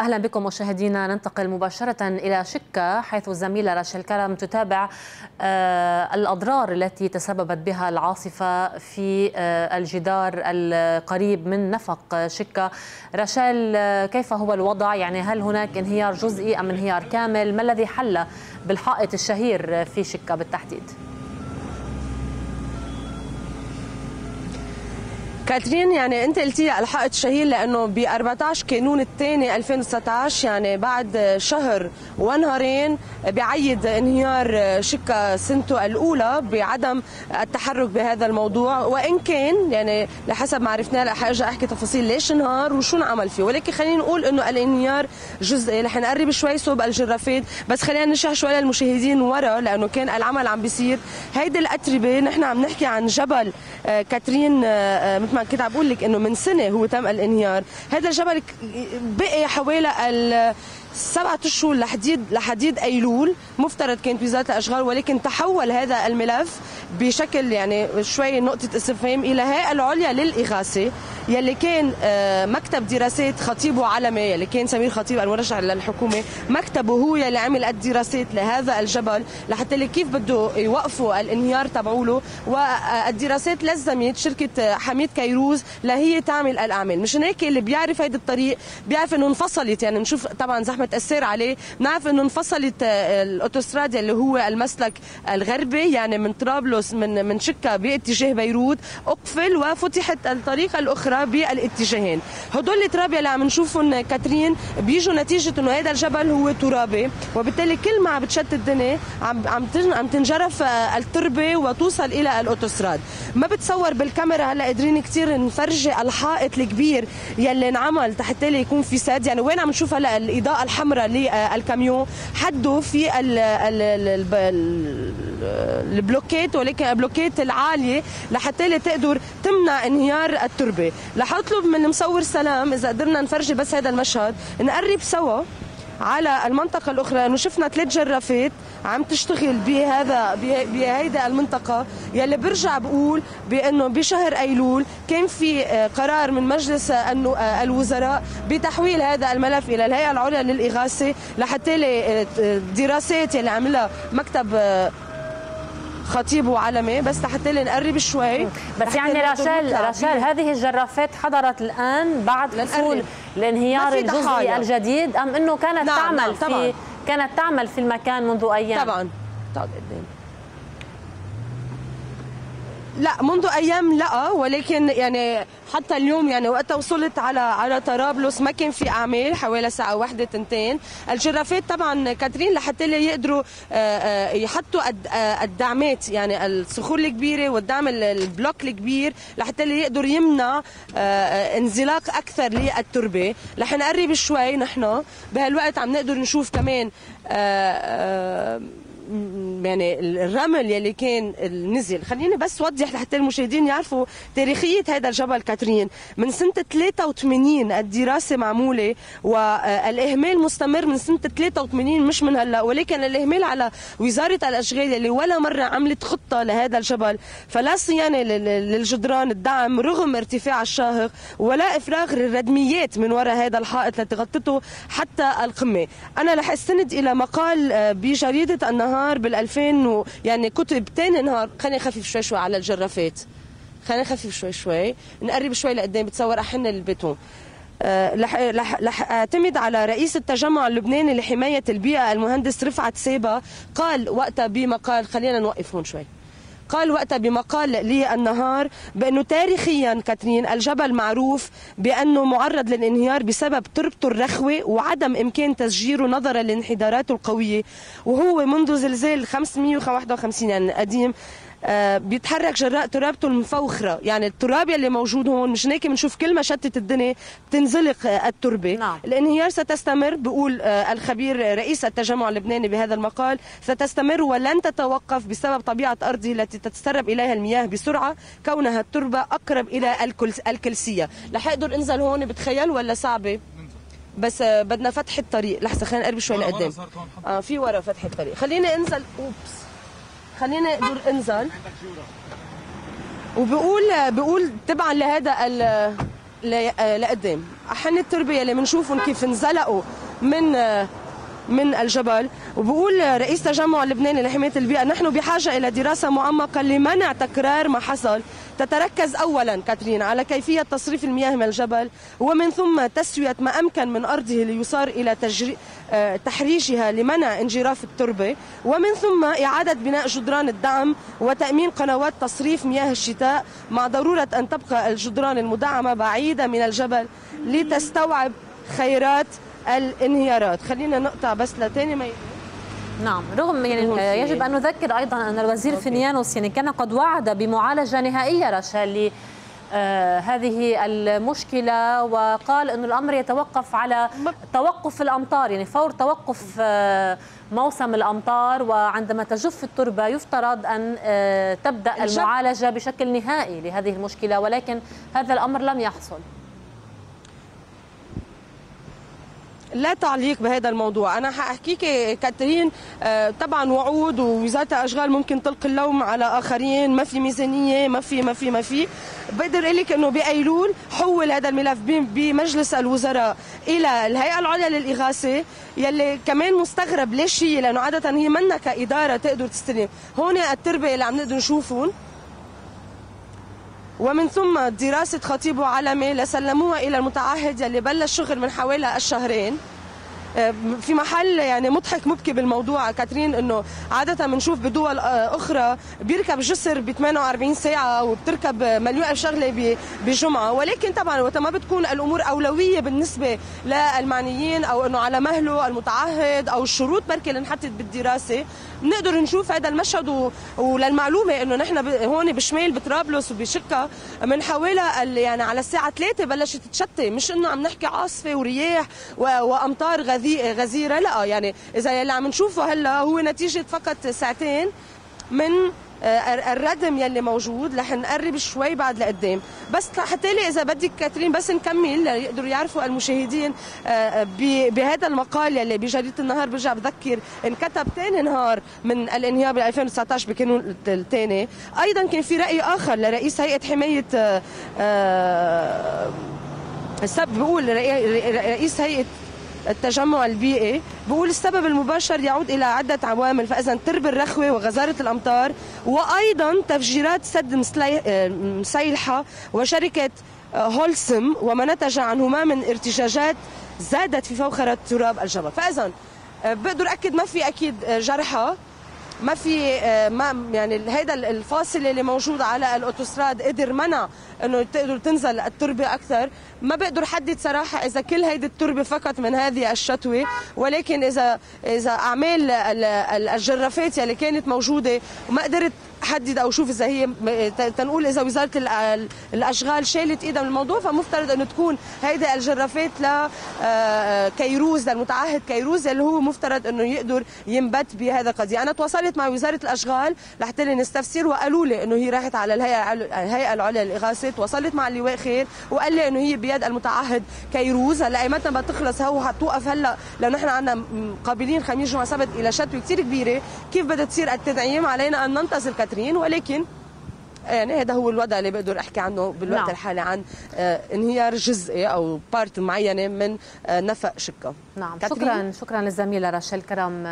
أهلا بكم مشاهدينا. ننتقل مباشرة إلى شكا حيث الزميلة راشيل كرم تتابع آه، الأضرار التي تسببت بها العاصفة في آه، الجدار القريب من نفق شكا راشيل آه، كيف هو الوضع؟ يعني هل هناك انهيار جزئي أم انهيار كامل؟ ما الذي حل بالحائط الشهير في شكا بالتحديد؟ كاترين يعني انت قلتي الحقت شهير لأنه ب 14 كانون الثاني 2019 يعني بعد شهر ونهارين بعيد انهيار شكا سنته الأولى بعدم التحرك بهذا الموضوع. وإن كان يعني لحسب ما عرفناه رح أرجع أحكي تفاصيل ليش انهار وشو انعمل فيه. ولكن خلينا نقول إنه الانهيار جزئي رح نقرب شوي صوب الجرافات بس خلينا نشرح شوي للمشاهدين ورا لأنه كان العمل عم بيصير. هيدي الأتربة نحن عم نحكي عن جبل آه، كاترين آه، آه، مثل كنت عم بقول لك إنه من سنة هو تم الانهيار. هذا الجبل بقي حوالي سبعة أشهر لحديد لحديد أيلول مفترض كانت وزاره الأشغال ولكن تحول هذا الملف بشكل يعني شوي نقطة استفهام إلى هيئة العليا للإغاثة يلي كان آه، مكتب دراسات خطيب وعلمي يلي كان سمير خطيب المرشح للحكومة مكتبه هو يلي عمل الدراسات لهذا الجبل لحتى كيف بده يوقفوا الانهيار تبعوله والدراسات لزمت شركة حميد كيروز لهي تعمل الأعمال. مشان هيك اللي بيعرف هيدا الطريق بيعرف إنه انفصلت. يعني بنشوف طبعا زحمه السير عليه. بنعرف إنه انفصلت آه، الاوتوستراد اللي هو المسلك الغربي يعني من طرابلس من من شكا باتجاه بيروت أقفل وفتحت الطريقة الأخرى بالاتجاهين. هدول التراب اللي عم نشوفهم كاترين بيجوا نتيجة إنه هذا الجبل هو ترابي وبالتالي كل ما عم بتشتت الدنيا عم عم عم تنجرف آه، التربة وتوصل إلى الأوتوستراد. ما بتصور بالكاميرا هلأ قادرين كثير نفرجي الحائط الكبير يلي انعمل تحت يكون في سد. يعني وين عم نشوف هلأ الإضاءة الحمراء للكاميون حده في ال ال ال البلوكيت ولكن البلوكيت العالية لحتى تقدر تمنع انهيار التربة. رح اطلب من المصور سلام إذا قدرنا نفرجي بس هذا المشهد نقرب سوا. على المنطقة الأخرى. أنه شفنا ثلاث جرافات عم تشتغل بهذا بهيدا المنطقة. يلي برجع بقول بأنه بشهر أيلول كان في آه، قرار من مجلس آه، الوزراء بتحويل هذا الملف إلى الهيئة العليا للإغاثة لحتى الدراسات آه، يلي عملها مكتب خطيب وعلمي بس حتى نقرب شوي. بس يعني راشال راشال هذه الجرافات حضرت الآن بعد حصول الانهيار الجزئي الجديد؟ أم إنه كانت نعم تعمل نعم في طبعاً. كانت تعمل في المكان منذ أيام؟ طبعا. طبعا. لا منذ أيام لا ولكن يعني حتى اليوم يعني وقتها وصلت على على طرابلس ما كان في أعمال حوالي ساعة واحدة تنتين. الجرافات طبعا كاترين لحتى يقدروا آه، آه، يحطوا آه، الدعمات يعني الصخور الكبيرة والدعم البلوك الكبير لحتى يقدر يمنع انزلاق أكثر للتربة. رح نقرب شوي نحن بهالوقت عم نقدر نشوف كمان يعني الرمل يلي كان نزل. خليني بس اوضح لحتى المشاهدين يعرفوا تاريخية هذا الجبل كاترين من سنة 83 الدراسة معمولة والإهمال مستمر من سنة 83 مش من هلأ ولكن الإهمال على وزارة الأشغال اللي ولا مرة عملت خطة لهذا الجبل. فلا صيانة للجدران الدعم رغم ارتفاع الشاهق ولا إفراغ الردميات من وراء هذا الحائط التي غطته حتى القمة. أنا رح أستند إلى مقال آه، بجريدة النهار نهار بال 2000 و يعني كتب ثاني نهار. خلينا نخفف شوي شوي على الجرافات. خلينا نخفف شوي شوي نقرب شوي لقدام بتصور أحن البيتون. رح رح اعتمد على رئيس التجمع اللبناني لحماية البيئة المهندس رفعت سيبا قال وقتها بمقال خلينا نوقف هون شوي. قال وقتها بمقال لي النهار بأنه تاريخيا كاترين الجبل معروف بأنه معرض للانهيار بسبب تربته الرخوة وعدم إمكان تسجيره نظرا لانحداراته القوية. وهو منذ زلزال 551 يعني قديم آه، بيتحرك جراء ترابته المفوخرة. يعني التراب يلي موجود هون مش هيك بنشوف كل ما شتت الدنيا بتنزلق آه، التربة. نعم. الانهيار ستستمر بقول آه، الخبير رئيس التجمع اللبناني بهذا المقال ستستمر ولن تتوقف بسبب طبيعة أرضه التي تتسرب إليها المياه بسرعة كونها التربة أقرب إلى الكلسية. رح أقدر انزل هون بتخيل ولا صعبة؟ بس بدنا فتح الطريق. لحظة خلينا نقرب شوي لقدام. آه في ورا فتح الطريق. خلينا انزل أوبس. خلينا نقدر انزل. وبقول بقول تبعا لهذا لقدام. حن التربه اللي بنشوفهم كيف انزلقوا من من الجبل. وبقول رئيس تجمع اللبناني لحماية البيئة نحن بحاجة إلى دراسة معمقة لمنع تكرار ما حصل. تتركز اولا كاترين على كيفية تصريف المياه من الجبل ومن ثم تسوية ما أمكن من أرضه ليصار إلى تجري تحريشها لمنع انجراف التربة ومن ثم إعادة بناء جدران الدعم وتأمين قنوات تصريف مياه الشتاء مع ضرورة أن تبقى الجدران المدعمة بعيدة من الجبل لتستوعب خيرات الانهيارات خلينا نقطع بس لتاني ما نعم رغم يعني يجب أن نذكر أيضا أن الوزير okay. فينيانوس يعني كان قد وعد بمعالجة نهائية راشيل آه هذه المشكلة وقال أن الأمر يتوقف على توقف الأمطار يعني فور توقف آه موسم الأمطار وعندما تجف التربة يفترض أن آه تبدأ المعالجة بشكل نهائي لهذه المشكلة ولكن هذا الأمر لم يحصل. لا تعليق بهذا الموضوع. أنا حأحكيك كاترين آه، طبعا وعود ووزارة الأشغال ممكن تلقي اللوم على آخرين. ما في ميزانية ما في ما في ما في. بقدر أقول لك إنه بأيلول حول هذا الملف بمجلس الوزراء إلى الهيئة العليا للإغاثة يلي كمان مستغرب ليش هي؟ لأنه عادة هي منا كإدارة تقدر تستلم. هون التربة اللي عم نقدر نشوفهم. ومن ثم دراسة خطيب وعلمي لسلموها إلى المتعهد يلي بلش شغل من حوالي الشهرين. في محل يعني مضحك مبكي بالموضوع. كاترين إنه عادة بنشوف بدول آه، أخرى بيركب جسر ب 48 ساعة وبتركب مليون شغلة بجمعة. ولكن طبعا وقت ما بتكون الأمور أولوية بالنسبة للمعنيين أو إنه على مهله المتعهد أو الشروط بركي اللي انحطت بالدراسة بنقدر نشوف هذا المشهد و... وللمعلومة إنه نحن ب... هون بشمال بطرابلس وبشكا من حوالي يعني على الساعة 3 بلشت تشتي. مش إنه عم نحكي عاصفة ورياح و... وأمطار غزيره لا يعني إذا اللي عم نشوفه هلا هو نتيجة فقط ساعتين من آه، الردم يلي موجود. رح نقرب شوي بعد لقدام. بس حتى إذا بدك كاترين بس نكمل. ليقدروا يعرفوا المشاهدين آه، بهذا المقال يلي بجريدة النهار برجع بذكر انكتب ثاني نهار من الانهيار ب 2019 بكانون الثاني أيضا كان في رأي آخر لرئيس هيئة حماية آه، السب بقول رئيس هيئة التجمع البيئي. بقول السبب المباشر يعود إلى عدة عوامل فإذا ترب الرخوة وغزارة الأمطار وأيضا تفجيرات سد مسيلحة وشركة هولسم وما نتج عنهما من ارتجاجات زادت في فوخرة تراب الجبل. فإذا بقدر أكد ما في أكيد جرحى. ما في ما يعني هيدا الفاصل اللي موجود على الأوتوستراد قدر منع إنه تقدر تنزل التربة أكثر. ما بقدر حدد صراحة إذا كل هيدي التربة فقط من هذه الشتوة ولكن إذا إذا أعمال الجرافات يلي كانت موجودة وما قدرت حدد أو شوف إذا هي تنقول إذا وزارة الأشغال شالت إيدها من الموضوع فمفترض إنه تكون هيدي الجرافات لكيروز آه، للمتعهد كيروز اللي هو مفترض إنه يقدر ينبت بهذا القضية. أنا تواصلت مع وزارة الأشغال لحتى نستفسر وقالوا لي إنه هي راحت على الهيئة الهيئة العليا للإغاثة. تواصلت مع اللواء خير وقال لي إنه هي بيد المتعهد كيروز. هلأ متى ما تخلص هو حتوقف. هلأ لأنه نحن عندنا قابلين خميس جمعة سبت إلى شتوه كثير كبيرة. كيف بدها تصير التدعيم؟ علينا أن ننتظر كاترين ولكن يعني هذا هو الوضع اللي بقدر أحكي عنه بالوقت نعم. الحالي عن آه، انهيار جزئي أو part معينة من آه، نفق شكا. نعم. شكرا شكرا للزميلة رشيل كرم